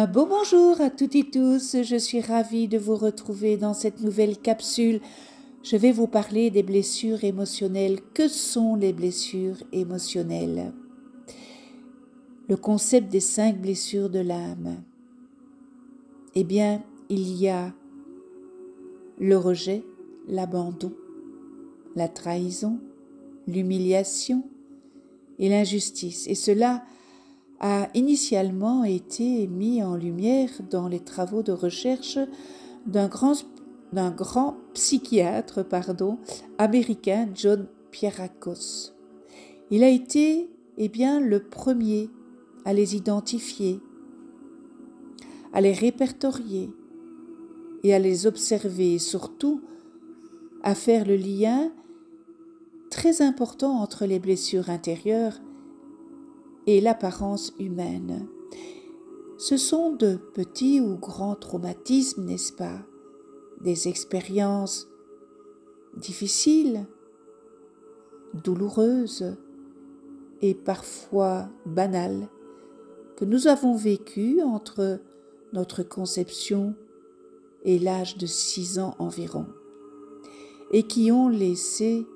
Un beau bonjour à toutes et tous, je suis ravie de vous retrouver dans cette nouvelle capsule. Je vais vous parler des blessures émotionnelles. Que sont les blessures émotionnelles? Le concept des cinq blessures de l'âme. Eh bien, il y a le rejet, l'abandon, la trahison, l'humiliation et l'injustice. Et cela a initialement été mis en lumière dans les travaux de recherche d'un grand, psychiatre pardon, américain, John Pierrakos. Il a été eh bien, le premier à les identifier, à les répertorier et à les observer et surtout à faire le lien très important entre les blessures intérieures et l'apparence humaine. Ce sont de petits ou grands traumatismes, n'est-ce pas? Des expériences difficiles, douloureuses et parfois banales que nous avons vécues entre notre conception et l'âge de six ans environ, et qui ont laissé,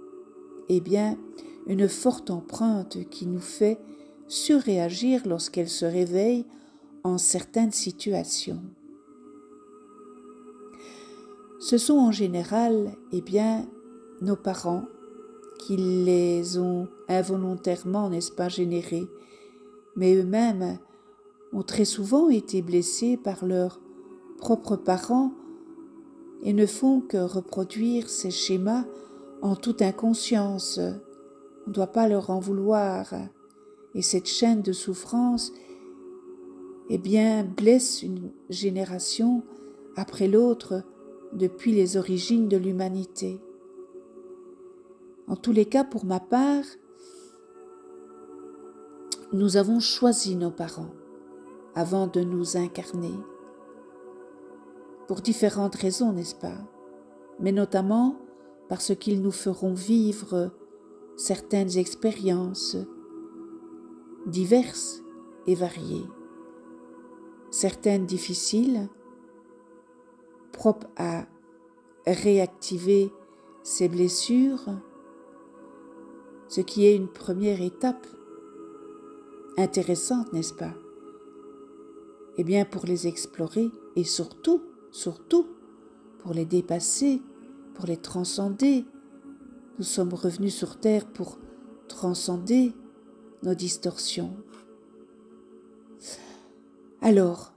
eh bien, une forte empreinte qui nous fait surréagir lorsqu'elle se réveille en certaines situations. Ce sont en général, eh bien, nos parents qui les ont involontairement, n'est-ce pas, générés, mais eux-mêmes ont très souvent été blessés par leurs propres parents et ne font que reproduire ces schémas en toute inconscience. On ne doit pas leur en vouloir. Et cette chaîne de souffrance, eh bien, blesse une génération après l'autre depuis les origines de l'humanité. En tous les cas, pour ma part, nous avons choisi nos parents avant de nous incarner, pour différentes raisons, n'est-ce pas? Mais notamment parce qu'ils nous feront vivre certaines expériences, diverses et variées, certaines difficiles, propres à réactiver ces blessures, ce qui est une première étape intéressante, n'est-ce pas? Eh bien, pour les explorer et surtout, surtout, pour les dépasser, pour les transcender. Nous sommes revenus sur Terre pour transcender distorsions. Alors,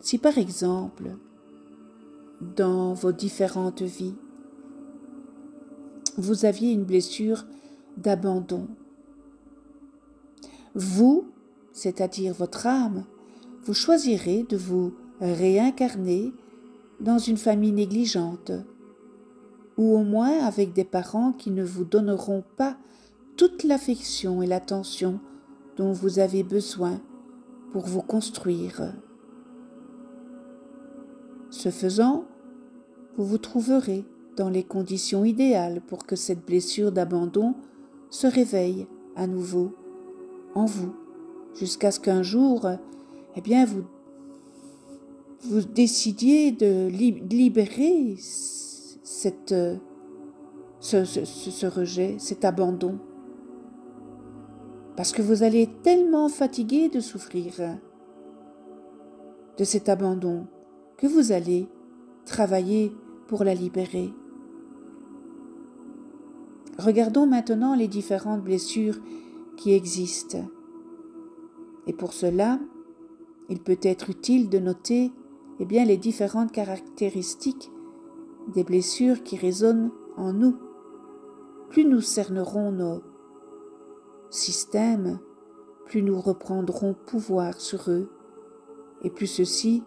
si par exemple, dans vos différentes vies, vous aviez une blessure d'abandon, vous, c'est-à-dire votre âme, vous choisirez de vous réincarner dans une famille négligente, ou au moins avec des parents qui ne vous donneront pas toute l'affection et l'attention dont vous avez besoin pour vous construire. Ce faisant, vous vous trouverez dans les conditions idéales pour que cette blessure d'abandon se réveille à nouveau en vous, jusqu'à ce qu'un jour, eh bien, vous, vous décidiez de libérer cette, ce, ce rejet, cet abandon parce que vous allez tellement fatigué de souffrir de cet abandon que vous allez travailler pour la libérer. Regardons maintenant les différentes blessures qui existent. Et pour cela, il peut être utile de noter eh bien, les différentes caractéristiques des blessures qui résonnent en nous. Plus nous cernerons nos plus nous reprendrons pouvoir sur eux, et plus ceux-ci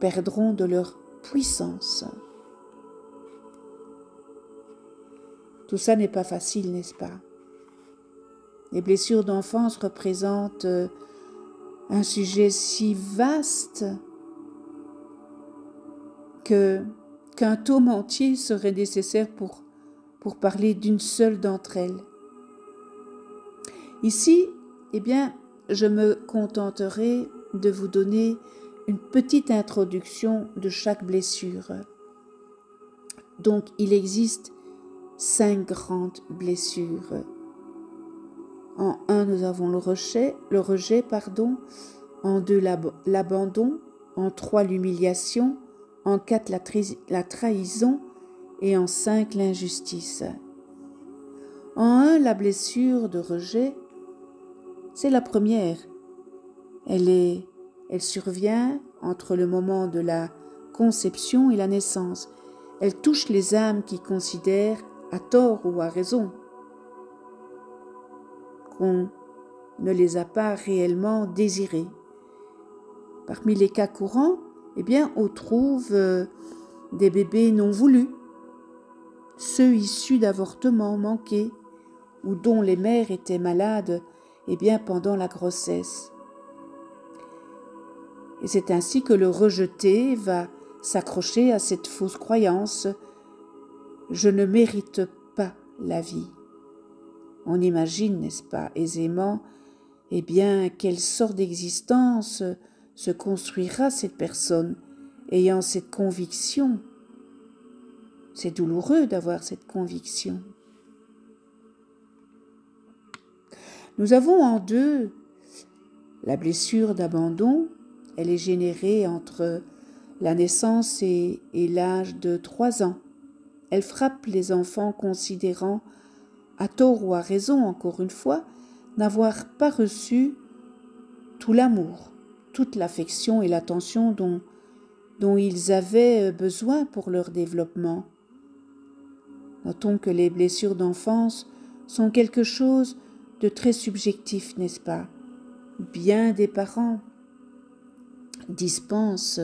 perdront de leur puissance. Tout ça n'est pas facile, n'est-ce pas? Les blessures d'enfance représentent euh, un sujet si vaste qu'un tome entier serait nécessaire pour parler d'une seule d'entre elles. Ici, eh bien, je me contenterai de vous donner une petite introduction de chaque blessure. Donc il existe cinq grandes blessures. En un, nous avons le rejet, le rejet pardon. En deux, l'abandon. En trois, l'humiliation. En quatre, la, la trahison. Et en cinq, l'injustice. En un, la blessure de rejet, c'est la première. Elle est, elle survient entre le moment de la conception et la naissance. Elle touche les âmes qui considèrent, à tort ou à raison, qu'on ne les a pas réellement désirées. Parmi les cas courants, eh bien, on trouve euh, des bébés non voulus, ceux issus d'avortements manqués ou dont les mères étaient malades eh bien, pendant la grossesse. Et c'est ainsi que le rejeté va s'accrocher à cette fausse croyance je ne mérite pas la vie. On imagine, n'est-ce pas, aisément, eh bien, quelle sorte d'existence se construira cette personne ayant cette conviction. C'est douloureux d'avoir cette conviction. Nous avons en deux la blessure d'abandon, elle est générée entre la naissance et, l'âge de trois ans. Elle frappe les enfants considérant, à tort ou à raison encore une fois, n'avoir pas reçu tout l'amour, toute l'affection et l'attention dont, dont ils avaient besoin pour leur développement. Notons que les blessures d'enfance sont quelque chose de très subjectif, n'est-ce pas? Bien des parents dispensent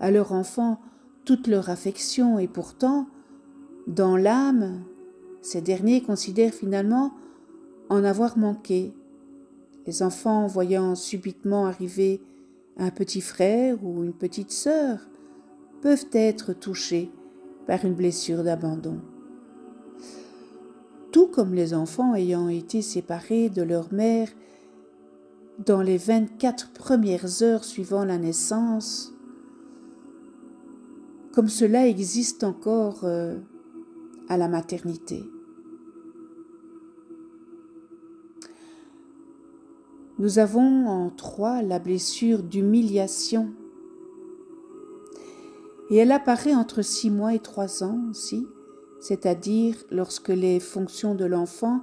à leur enfant toute leur affection et pourtant, dans l'âme, ces derniers considèrent finalement en avoir manqué. Les enfants voyant subitement arriver un petit frère ou une petite sœur peuvent être touchés par une blessure d'abandon tout comme les enfants ayant été séparés de leur mère dans les 24 premières heures suivant la naissance, comme cela existe encore euh, à la maternité. Nous avons en trois la blessure d'humiliation. Et elle apparaît entre six mois et trois ans aussi, c'est-à-dire lorsque les fonctions de l'enfant,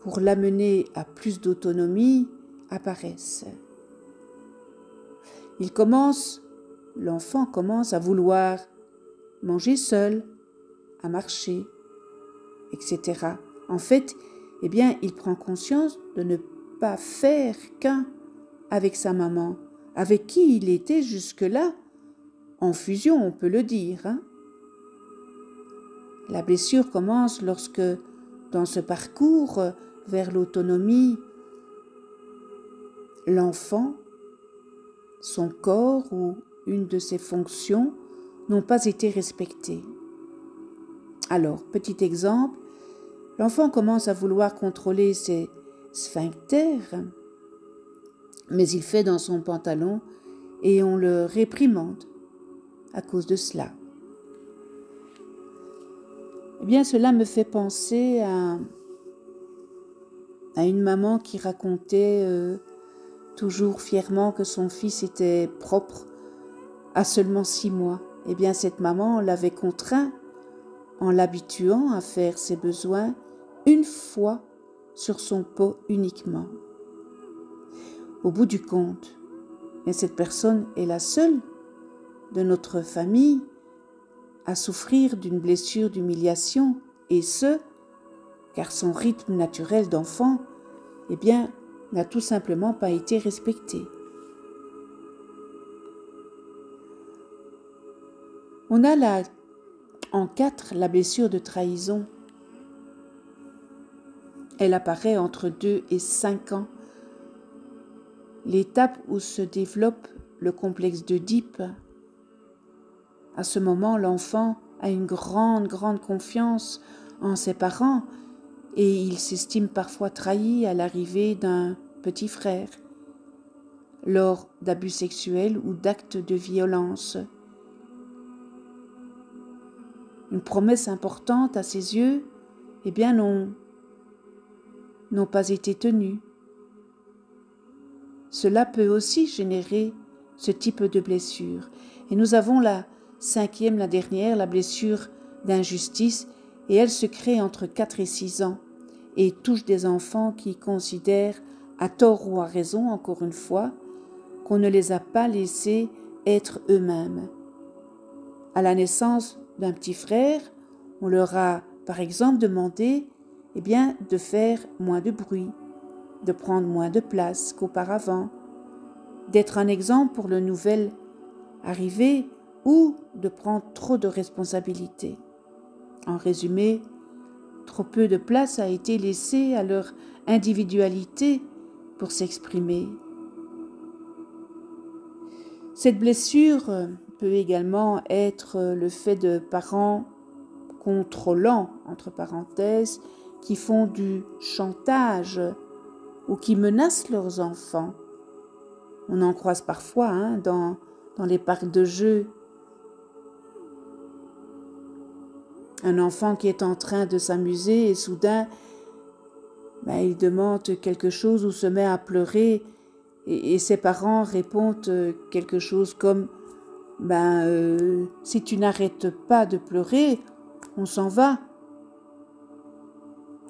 pour l'amener à plus d'autonomie, apparaissent. Il commence, l'enfant commence à vouloir manger seul, à marcher, etc. En fait, eh bien, il prend conscience de ne pas faire qu'un avec sa maman, avec qui il était jusque-là en fusion, on peut le dire. Hein la blessure commence lorsque, dans ce parcours vers l'autonomie, l'enfant, son corps ou une de ses fonctions n'ont pas été respectées. Alors, petit exemple, l'enfant commence à vouloir contrôler ses sphincters, mais il fait dans son pantalon et on le réprimande à cause de cela. Eh bien, cela me fait penser à, une maman qui racontait euh, toujours fièrement que son fils était propre à seulement six mois. Eh bien, cette maman l'avait contraint en l'habituant à faire ses besoins une fois sur son pot uniquement. Au bout du compte, et cette personne est la seule de notre famille à souffrir d'une blessure d'humiliation, et ce, car son rythme naturel d'enfant, eh bien, n'a tout simplement pas été respecté. On a là, en quatre, la blessure de trahison. Elle apparaît entre deux et cinq ans, l'étape où se développe le complexe d'Oedipe, à ce moment, l'enfant a une grande, grande confiance en ses parents et il s'estime parfois trahi à l'arrivée d'un petit frère. lors d'abus sexuels ou d'actes de violence. Une promesse importante à ses yeux, eh bien non, n'ont pas été tenues. Cela peut aussi générer ce type de blessure. Et nous avons la cinquième, la dernière, la blessure d'injustice, et elle se crée entre 4 et 6 ans et touche des enfants qui considèrent, à tort ou à raison, encore une fois, qu'on ne les a pas laissés être eux-mêmes. À la naissance d'un petit frère, on leur a, par exemple, demandé eh bien, de faire moins de bruit, de prendre moins de place qu'auparavant, d'être un exemple pour le nouvel arrivé ou de prendre trop de responsabilités. En résumé, trop peu de place a été laissée à leur individualité pour s'exprimer. Cette blessure peut également être le fait de parents contrôlants, entre parenthèses, qui font du chantage ou qui menacent leurs enfants. On en croise parfois hein, dans, dans les parcs de jeux un enfant qui est en train de s'amuser et soudain ben, il demande quelque chose ou se met à pleurer et, ses parents répondent quelque chose comme ben euh, si tu n'arrêtes pas de pleurer on s'en va.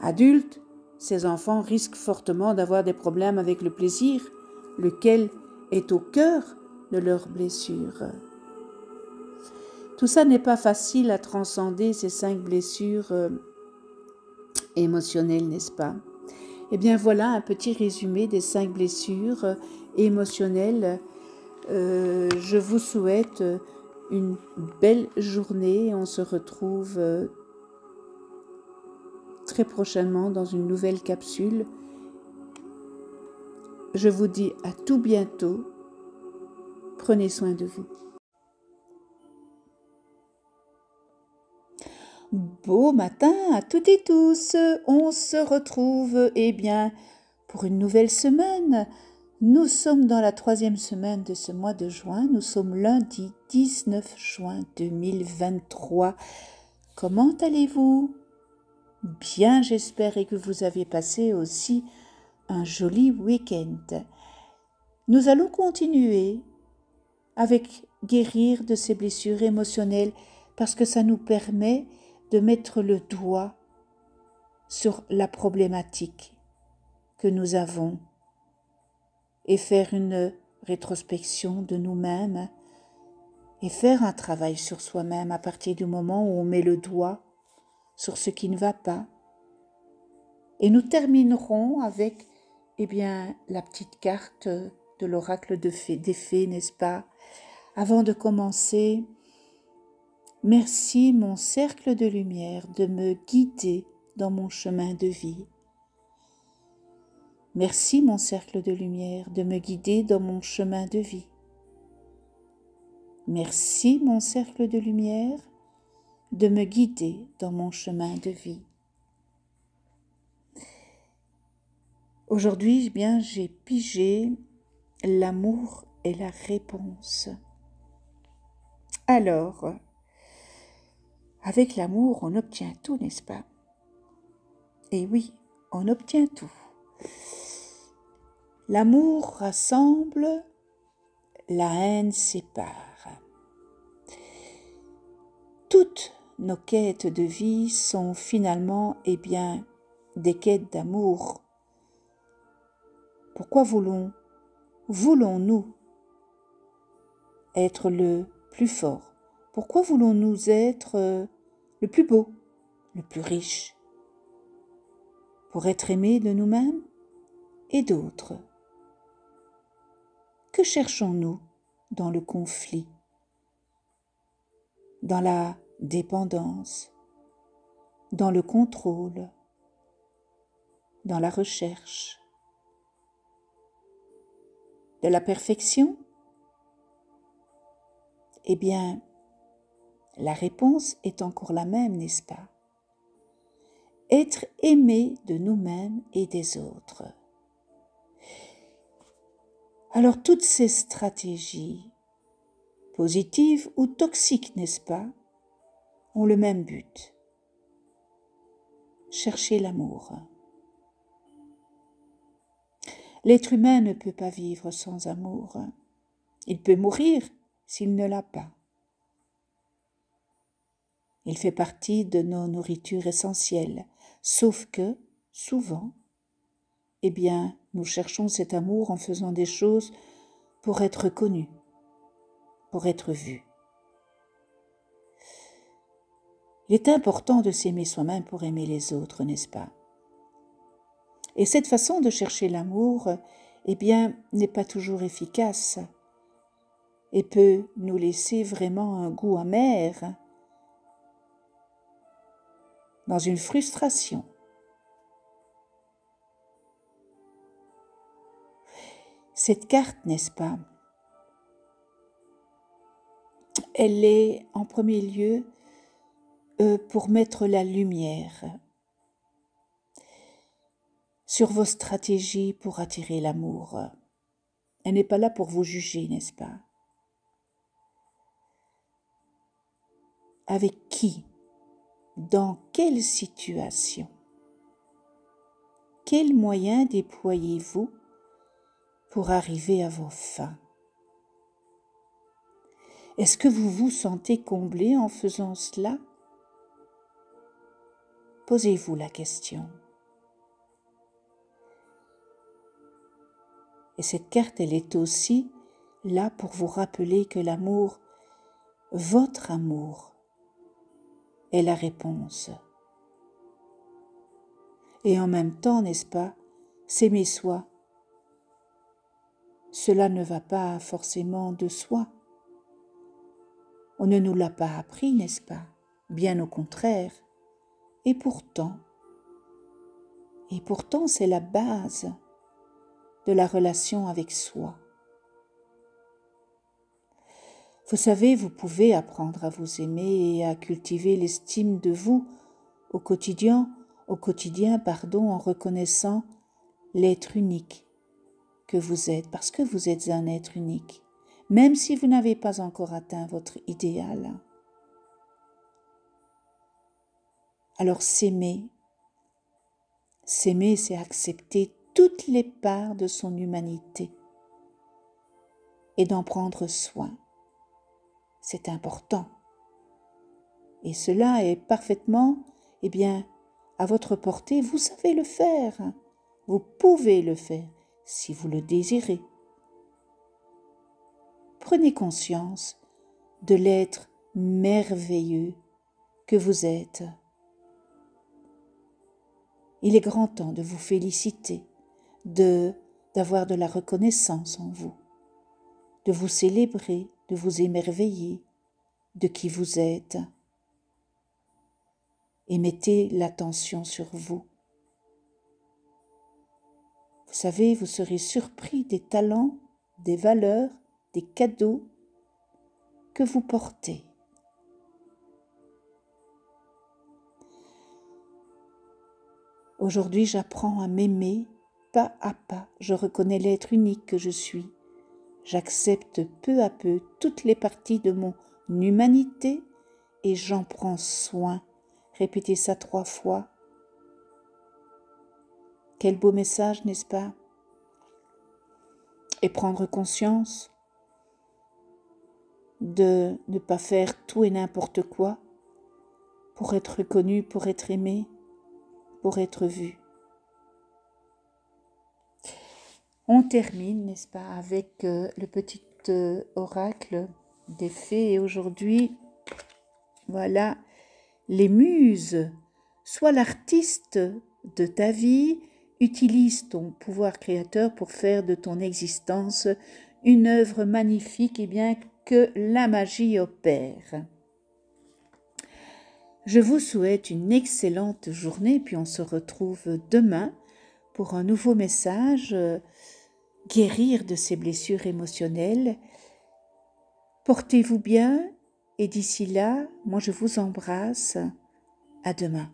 Adultes ces enfants risquent fortement d'avoir des problèmes avec le plaisir lequel est au cœur de leur blessure tout ça n'est pas facile à transcender, ces cinq blessures euh, émotionnelles, n'est-ce pas? Eh bien voilà un petit résumé des cinq blessures euh, émotionnelles. Euh, je vous souhaite une belle journée. On se retrouve très prochainement dans une nouvelle capsule. Je vous dis à tout bientôt. Prenez soin de vous. Beau matin à toutes et tous. On se retrouve, eh bien, pour une nouvelle semaine. Nous sommes dans la troisième semaine de ce mois de juin. Nous sommes lundi 19 juin 2023. Comment allez-vous? Bien, j'espère et que vous avez passé aussi un joli week-end. Nous allons continuer avec guérir de ces blessures émotionnelles parce que ça nous permet de mettre le doigt sur la problématique que nous avons et faire une rétrospection de nous-mêmes et faire un travail sur soi-même à partir du moment où on met le doigt sur ce qui ne va pas. Et nous terminerons avec eh bien la petite carte de l'oracle de fées, des fées, n'est-ce pas? Avant de commencer, Merci mon cercle de lumière de me guider dans mon chemin de vie. Merci mon cercle de lumière de me guider dans mon chemin de vie. Merci mon cercle de lumière de me guider dans mon chemin de vie. Aujourd'hui, bien, j'ai pigé l'amour et la réponse. Alors, avec l'amour, on obtient tout, n'est-ce pas? Et oui, on obtient tout. L'amour rassemble, la haine sépare. Toutes nos quêtes de vie sont finalement, eh bien, des quêtes d'amour. Pourquoi voulons, voulons-nous être le plus fort? Pourquoi voulons-nous être euh, le plus beau, le plus riche, pour être aimé de nous-mêmes et d'autres. Que cherchons-nous dans le conflit, dans la dépendance, dans le contrôle, dans la recherche de la perfection? Eh bien, la réponse est encore la même, n'est-ce pas? Être aimé de nous-mêmes et des autres. Alors toutes ces stratégies, positives ou toxiques, n'est-ce pas, ont le même but. Chercher l'amour. L'être humain ne peut pas vivre sans amour. Il peut mourir s'il ne l'a pas. Il fait partie de nos nourritures essentielles, sauf que, souvent, eh bien, nous cherchons cet amour en faisant des choses pour être connus, pour être vus. Il est important de s'aimer soi-même pour aimer les autres, n'est-ce pas? Et cette façon de chercher l'amour, eh bien, n'est pas toujours efficace et peut nous laisser vraiment un goût amer dans une frustration. Cette carte, n'est-ce pas Elle est en premier lieu euh, pour mettre la lumière sur vos stratégies pour attirer l'amour. Elle n'est pas là pour vous juger, n'est-ce pas? Avec qui? Dans quelle situation? Quels moyens déployez-vous pour arriver à vos fins? Est-ce que vous vous sentez comblé en faisant cela? Posez-vous la question. Et cette carte, elle est aussi là pour vous rappeler que l'amour, votre amour, est la réponse. Et en même temps, n'est-ce pas, s'aimer soi, cela ne va pas forcément de soi. On ne nous l'a pas appris, n'est-ce pas? Bien au contraire. Et pourtant, et pourtant c'est la base de la relation avec soi. Vous savez, vous pouvez apprendre à vous aimer et à cultiver l'estime de vous au quotidien, au quotidien, pardon, en reconnaissant l'être unique que vous êtes, parce que vous êtes un être unique, même si vous n'avez pas encore atteint votre idéal. Alors s'aimer, s'aimer, c'est accepter toutes les parts de son humanité et d'en prendre soin c'est important. Et cela est parfaitement, eh bien, à votre portée, vous savez le faire. Vous pouvez le faire si vous le désirez. Prenez conscience de l'être merveilleux que vous êtes. Il est grand temps de vous féliciter, de d'avoir de la reconnaissance en vous, de vous célébrer, de vous émerveiller de qui vous êtes et mettez l'attention sur vous. Vous savez, vous serez surpris des talents, des valeurs, des cadeaux que vous portez. Aujourd'hui, j'apprends à m'aimer pas à pas. Je reconnais l'être unique que je suis J'accepte peu à peu toutes les parties de mon humanité et j'en prends soin. Répétez ça trois fois. Quel beau message, n'est-ce pas? Et prendre conscience de ne pas faire tout et n'importe quoi pour être reconnu, pour être aimé, pour être vu. On termine, n'est-ce pas, avec euh, le petit euh, oracle des fées. Et aujourd'hui, voilà, les muses. Sois l'artiste de ta vie, utilise ton pouvoir créateur pour faire de ton existence une œuvre magnifique et bien que la magie opère. Je vous souhaite une excellente journée, puis on se retrouve demain pour un nouveau message guérir de ces blessures émotionnelles. Portez-vous bien et d'ici là, moi je vous embrasse. À demain.